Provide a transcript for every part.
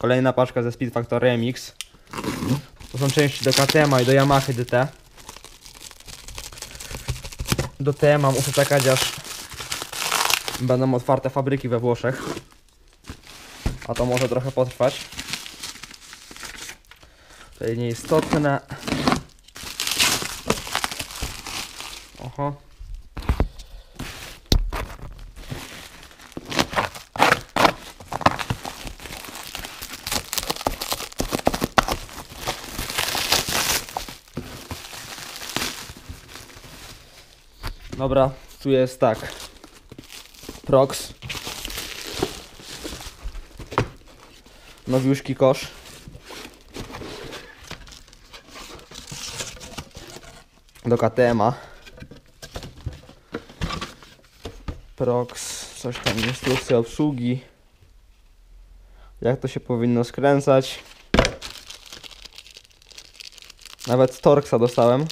Kolejna paczka ze Speed Factory MX. To są części do KTM i do Yamaha DT. Do TM muszę czekać aż będą otwarte fabryki we Włoszech. A to może trochę potrwać. To jest nieistotne. Oho. Dobra, tu jest tak. Prox. Nowiuszki kosz. Do KTM-a. Prox, coś tam, instrukcja obsługi. Jak to się powinno skręcać. Nawet Torxa dostałem.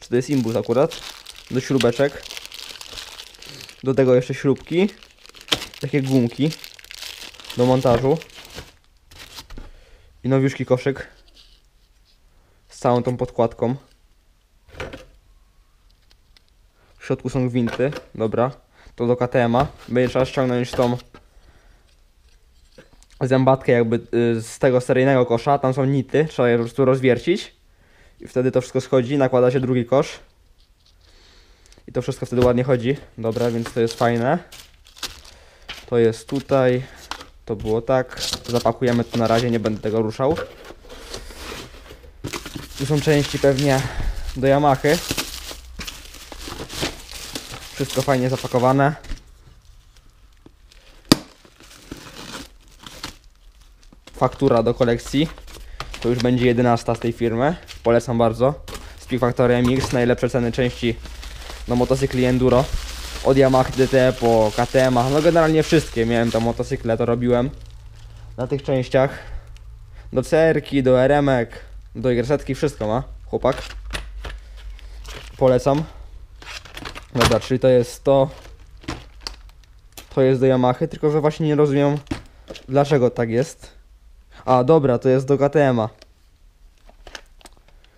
Czy to jest imbus akurat? Do śrubeczek. Do tego jeszcze śrubki. Takie gumki. Do montażu. I nowiuszki koszyk. Z całą tą podkładką. W środku są gwinty. Dobra. To do KTM-a. Będzie trzeba ściągnąć tą zębatkę jakby y, z tego seryjnego kosza. Tam są nity. Trzeba je po prostu rozwiercić. I wtedy to wszystko schodzi. Nakłada się drugi kosz. I to wszystko wtedy ładnie chodzi. Dobra, więc to jest fajne. To jest tutaj. To było tak. Zapakujemy to na razie, nie będę tego ruszał. Tu są części pewnie do Yamahy. Wszystko fajnie zapakowane. Faktura do kolekcji. To już będzie 11 z tej firmy. Polecam bardzo. Speak Factory MX, najlepsze ceny części do motocykli enduro. Od Yamaha DT po KTM, no generalnie wszystkie miałem tam motocykle, to robiłem na tych częściach. Do CR-ki, do RM-ek, do Y wszystko ma chłopak. Polecam. Dobra, czyli to jest to. To jest do Yamahy, tylko że właśnie nie rozumiem dlaczego tak jest. A dobra, to jest do KTM-a.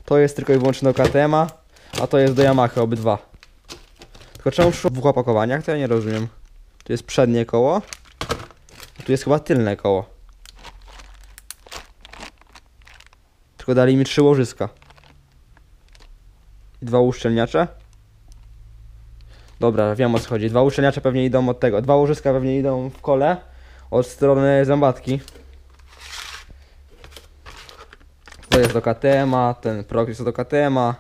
To jest tylko i wyłącznie do KTM-a, a to jest do Yamahy obydwa. Tylko czemu w dwóch opakowaniach? To ja nie rozumiem. Tu jest przednie koło. a Tu jest chyba tylne koło. Tylko dali mi trzy łożyska. I dwa uszczelniacze. Dobra, wiem o co chodzi. Dwa uszczelniacze pewnie idą od tego. Dwa łożyska pewnie idą w kole od strony zębatki. To jest do KTM-a, ten Prox jest do KTM-a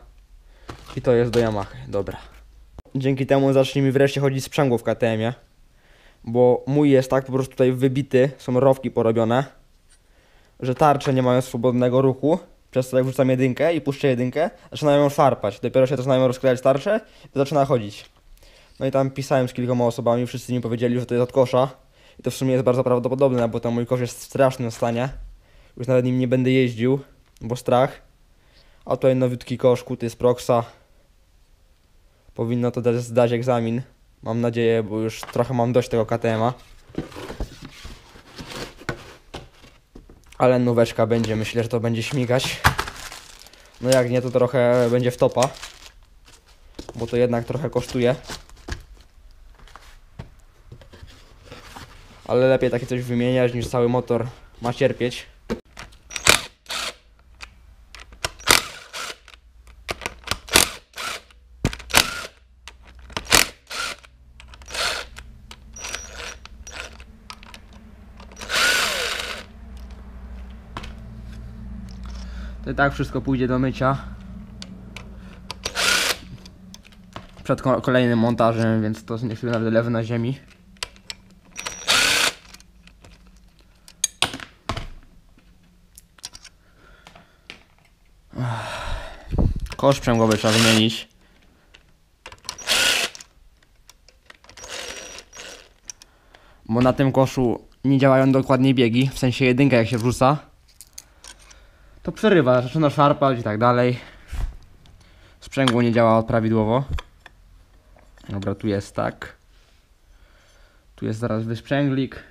i to jest do Yamaha. Dobra. Dzięki temu zacznie mi wreszcie chodzić sprzęgło w KTM-ie. Bo mój jest tak po prostu tutaj wybity, są rowki porobione, że tarcze nie mają swobodnego ruchu. Przez to jak wrzucam jedynkę i puszczę jedynkę, zaczynają szarpać. Dopiero się zaczynają rozklejać tarcze i zaczyna chodzić. No i tam pisałem z kilkoma osobami, wszyscy mi powiedzieli, że to jest od kosza. I to w sumie jest bardzo prawdopodobne, bo tam mój kosz jest w strasznym stanie. Już nawet nim nie będę jeździł, bo strach. A tutaj nowiutki kosz, kuty z Proxa. Powinno to też zdać egzamin. Mam nadzieję, bo już trochę mam dość tego KTM-a. Ale nóweczka będzie, myślę, że to będzie śmigać. No jak nie, to trochę będzie w topa. Bo to jednak trochę kosztuje. Ale lepiej takie coś wymieniać niż cały motor ma cierpieć. To i tak wszystko pójdzie do mycia. Przed ko- kolejnym montażem, więc to nie chwilę nawet lewy na ziemi. Kosz sprzęgłowy trzeba wymienić. Bo na tym koszu nie działają dokładnie biegi, w sensie jedynka jak się wrzuca to przerywa, zaczyna szarpać i tak dalej. Sprzęgło nie działa prawidłowo. Dobra, tu jest tak. Tu jest zaraz wysprzęglik.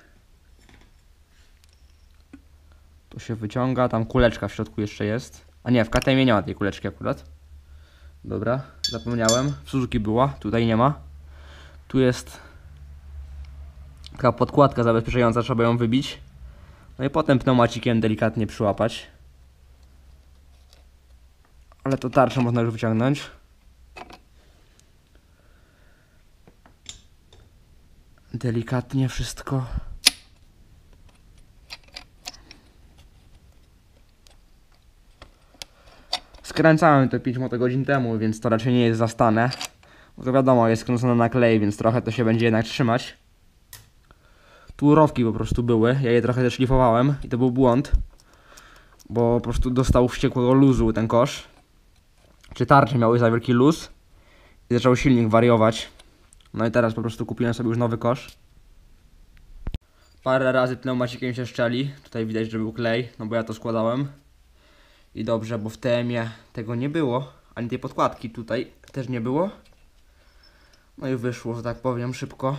To się wyciąga, tam kuleczka w środku jeszcze jest. A nie, w KTM nie ma tej kuleczki akurat. Dobra, zapomniałem. W Suzuki była, tutaj nie ma. Tu jest taka podkładka zabezpieczająca, trzeba ją wybić. No i potem pneumacikiem delikatnie przyłapać. Ale to tarczę można już wyciągnąć. Delikatnie wszystko. Skręcałem to 5 motogodzin temu, więc to raczej nie jest zastane. Bo to wiadomo, jest skręcone na klej, więc trochę to się będzie jednak trzymać. Tu rowki po prostu były, ja je trochę zeszlifowałem i to był błąd. Bo po prostu dostał wściekłego luzu ten kosz. Czy tarcze miały za wielki luz i zaczął silnik wariować. No i teraz po prostu kupiłem sobie już nowy kosz. Parę razy pneumacikiem się szczeli. Tutaj widać, że był klej, no bo ja to składałem. I dobrze, bo w TM-ie tego nie było, ani tej podkładki tutaj też nie było. No i wyszło, że tak powiem, szybko.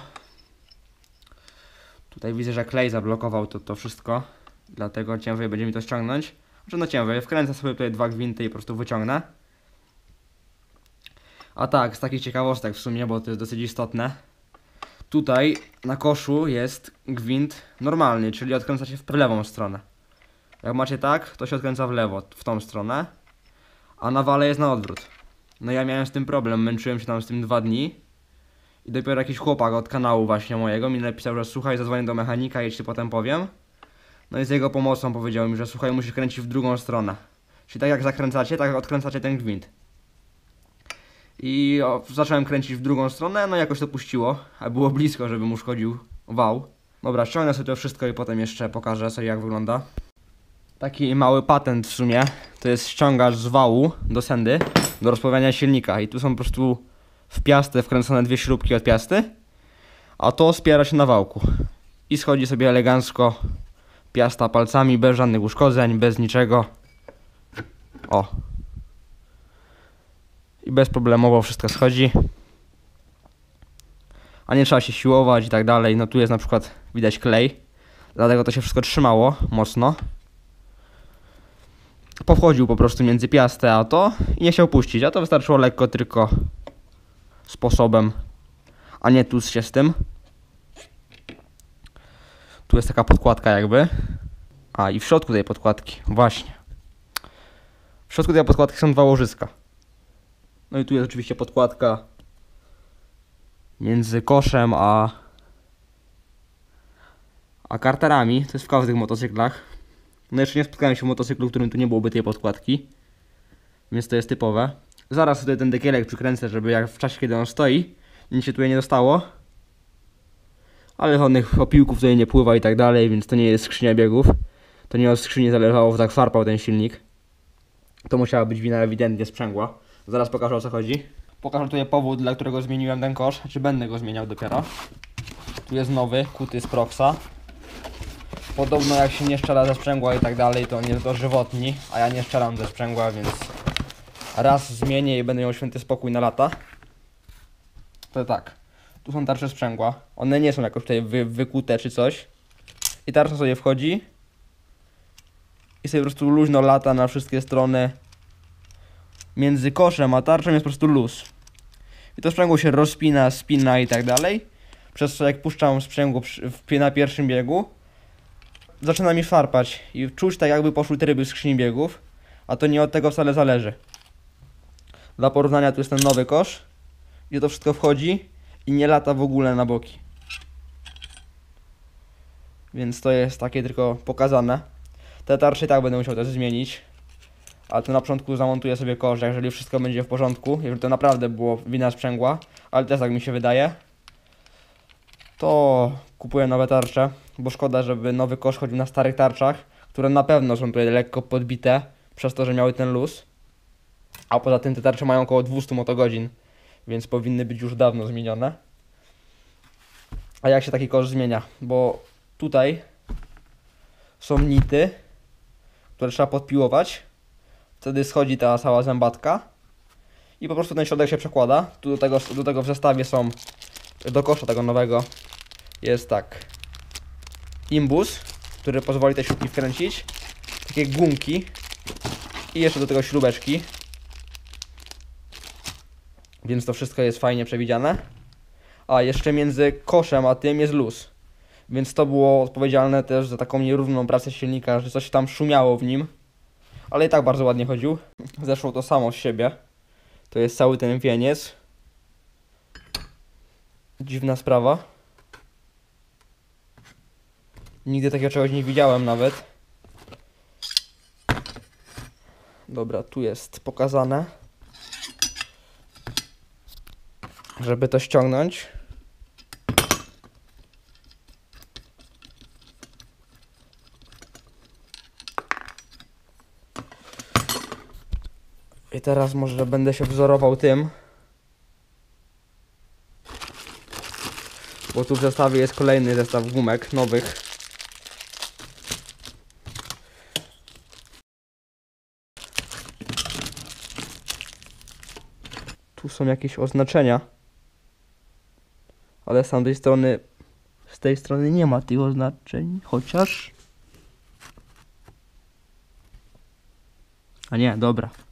Tutaj widzę, że klej zablokował to, to wszystko, dlatego ciężej będzie mi to ściągnąć. Znaczy no ciężej, wkręcę sobie tutaj dwa gwinty i po prostu wyciągnę. A tak, z takich ciekawostek w sumie, bo to jest dosyć istotne. Tutaj na koszu jest gwint normalny, czyli odkręca się w lewą stronę. Jak macie tak, to się odkręca w lewo, w tą stronę, a na wale jest na odwrót. No ja miałem z tym problem, męczyłem się tam z tym dwa dni i dopiero jakiś chłopak od kanału właśnie mojego mi napisał, że słuchaj, zadzwonię do mechanika i potem powiem. No i z jego pomocą powiedział mi, że słuchaj, musisz kręcić w drugą stronę. Czyli tak jak zakręcacie, tak odkręcacie ten gwint. I o, zacząłem kręcić w drugą stronę, no jakoś to puściło, a było blisko, żeby mu szkodził wał. Dobra, ściągnę sobie to wszystko i potem jeszcze pokażę sobie jak wygląda. Taki mały patent w sumie, to jest ściągacz z wału do sendy, do rozpowiadania silnika i tu są po prostu w piastę wkręcone dwie śrubki od piasty, a to spiera się na wałku. I schodzi sobie elegancko piasta palcami, bez żadnych uszkodzeń, bez niczego. O. I bezproblemowo wszystko schodzi. A nie trzeba się siłować i tak dalej. No tu jest na przykład widać klej. Dlatego to się wszystko trzymało mocno. Powchodził po prostu między piastę a to i nie chciał puścić. A to wystarczyło lekko tylko sposobem, a nie tu się z tym. Tu jest taka podkładka jakby. A i w środku tej podkładki, właśnie. W środku tej podkładki są dwa łożyska. No i tu jest oczywiście podkładka między koszem a a karterami. To jest w każdych motocyklach. No jeszcze nie spotkałem się w motocyklu, w którym tu nie byłoby tej podkładki. Więc to jest typowe. Zaraz tutaj ten dekielek przykręcę, żeby jak w czasie, kiedy on stoi, nic się tutaj nie dostało. Ale żadnych opiłków tutaj nie pływa i tak dalej, więc to nie jest skrzynia biegów. To nie od skrzyni zależało, tak szarpał ten silnik. To musiała być wina ewidentnie sprzęgła. Zaraz pokażę o co chodzi. Pokażę tutaj powód, dla którego zmieniłem ten kosz, czy będę go zmieniał dopiero. Tu jest nowy, kuty z Proxa. Podobno jak się nie szczela ze sprzęgła i tak dalej, to on jest dożywotni, a ja nie szczelam ze sprzęgła, więc raz zmienię i będę miał święty spokój na lata. To tak. Tu są tarcze sprzęgła. One nie są jakoś tutaj wy, wykute czy coś. I tarcza sobie wchodzi. I sobie po prostu luźno lata na wszystkie strony. Między koszem a tarczą jest po prostu luz. I to sprzęgło się rozpina, spina i tak dalej. Przez co jak puszczam sprzęgło na pierwszym biegu, zaczyna mi szarpać i czuć tak jakby poszły tryby skrzyni biegów, a to nie od tego wcale zależy. Dla porównania tu jest ten nowy kosz, gdzie to wszystko wchodzi i nie lata w ogóle na boki. Więc to jest takie tylko pokazane. Te tarcze i tak będę musiał też zmienić. Ale to na początku zamontuję sobie kosz, jeżeli wszystko będzie w porządku, jeżeli to naprawdę było wina sprzęgła, ale też tak mi się wydaje, to kupuję nowe tarcze, bo szkoda, żeby nowy kosz chodził na starych tarczach, które na pewno są tutaj lekko podbite przez to, że miały ten luz. A poza tym te tarcze mają około 200 motogodzin, więc powinny być już dawno zmienione. A jak się taki kosz zmienia? Bo tutaj są nity, które trzeba podpiłować. Wtedy schodzi ta cała zębatka i po prostu ten środek się przekłada. Tu do tego, do tego w zestawie są do kosza tego nowego jest tak imbus, który pozwoli te śrubki wkręcić takie gumki i jeszcze do tego śrubeczki. Więc to wszystko jest fajnie przewidziane. A jeszcze między koszem a tym jest luz. Więc to było odpowiedzialne też za taką nierówną pracę silnika, że coś tam szumiało w nim. Ale i tak bardzo ładnie chodził. Zeszło to samo z siebie. To jest cały ten wieniec. Dziwna sprawa. Nigdy takiego czegoś nie widziałem nawet. Dobra, tu jest pokazane. Żeby to ściągnąć. I teraz może będę się wzorował tym. Bo tu w zestawie jest kolejny zestaw gumek nowych. Tu są jakieś oznaczenia. Ale z tamtej strony z tej strony nie ma tych oznaczeń, chociaż A nie, dobra.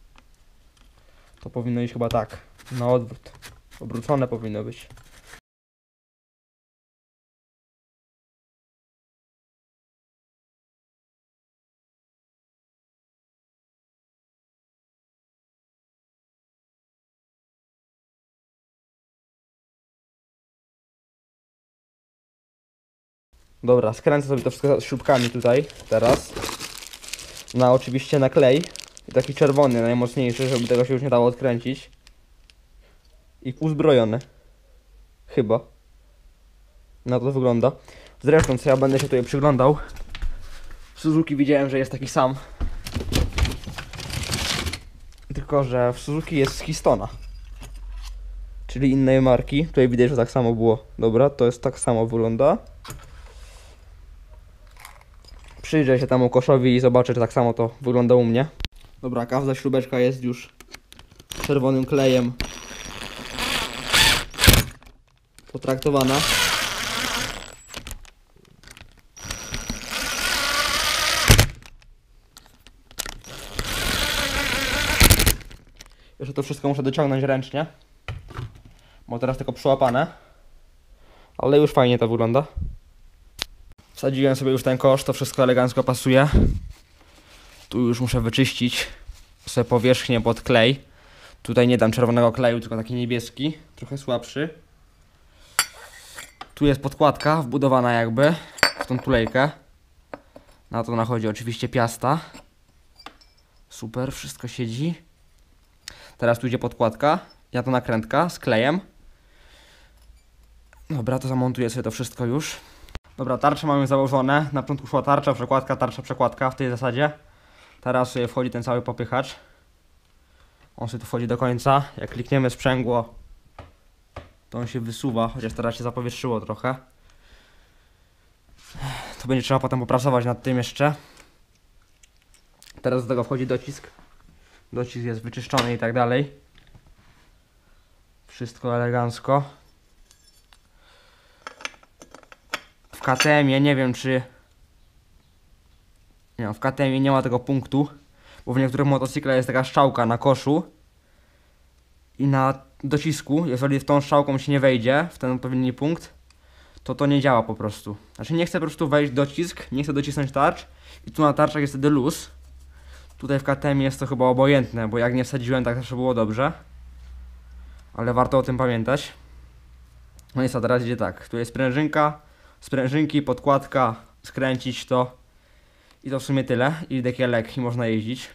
To powinno iść chyba tak. Na odwrót. Obrócone powinno być. Dobra, skręcę sobie to wszystko śrubkami tutaj, teraz. Na oczywiście na klej. Taki czerwony, najmocniejszy, żeby tego się już nie dało odkręcić. I uzbrojony. Chyba. Na to wygląda. Zresztą, co ja będę się tutaj przyglądał. W Suzuki widziałem, że jest taki sam. Tylko, że w Suzuki jest z Histona. Czyli innej marki. Tutaj widać, że tak samo było. Dobra, to jest tak samo wygląda. Przyjrzę się temu koszowi i zobaczę, czy tak samo to wygląda u mnie. Dobra, każda śrubeczka jest już czerwonym klejem potraktowana. Jeszcze to wszystko muszę dociągnąć ręcznie, bo teraz tylko przyłapane. Ale już fajnie to wygląda. Wsadziłem sobie już ten kosz, to wszystko elegancko pasuje. Tu już muszę wyczyścić sobie powierzchnię pod klej. Tutaj nie dam czerwonego kleju, tylko taki niebieski, trochę słabszy. Tu jest podkładka wbudowana jakby w tą tulejkę. Na to nachodzi oczywiście piasta. Super, wszystko siedzi. Teraz tu idzie podkładka. Ja to nakrętka z klejem. Dobra, to zamontuję sobie to wszystko już. Dobra, tarcze mamy założone. Na początku szła tarcza, przekładka, tarcza, przekładka w tej zasadzie. Teraz wchodzi ten cały popychacz. On sobie tu wchodzi do końca. Jak klikniemy sprzęgło, to on się wysuwa, chociaż teraz się zapowietrzyło trochę. To będzie trzeba potem popracować nad tym jeszcze. Teraz do tego wchodzi docisk. Docisk jest wyczyszczony i tak dalej. Wszystko elegancko. W KTM-ie nie wiem czy nie, w KTM nie ma tego punktu, bo w niektórych motocyklach jest taka strzałka na koszu i na docisku, jeżeli w tą strzałką się nie wejdzie, w ten odpowiedni punkt, to to nie działa po prostu. Znaczy nie chcę po prostu wejść docisk, nie chcę docisnąć tarcz i tu na tarczach jest wtedy luz. Tutaj w KTM jest to chyba obojętne, bo jak nie wsadziłem, tak zawsze było dobrze. Ale warto o tym pamiętać. No i co, teraz idzie tak. Tu jest sprężynka, sprężynki, podkładka, skręcić to i to w sumie tyle. I dekielek i można jeździć.